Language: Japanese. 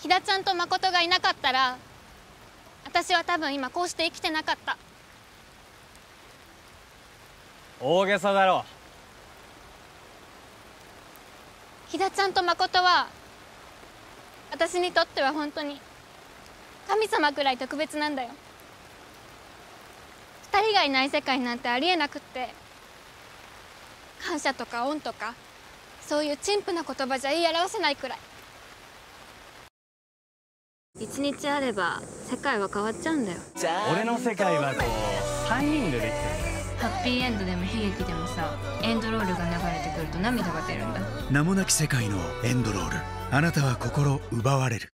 飛田ちゃんと誠がいなかったら私は多分今こうして生きてなかった。大げさだろ。飛田ちゃんと誠は私にとっては本当に神様くらい特別なんだよ。二人がいない世界なんてありえなくって感謝とか恩とかそういう陳腐な言葉じゃ言い表せないくらい一日あれば世界は変わっちゃうんだよ。俺の世界はこう3人でできてるハッピーエンドでも悲劇でもさエンドロールが流れてくると涙が出るんだ。名もなき世界のエンドロール。あなたは心奪われる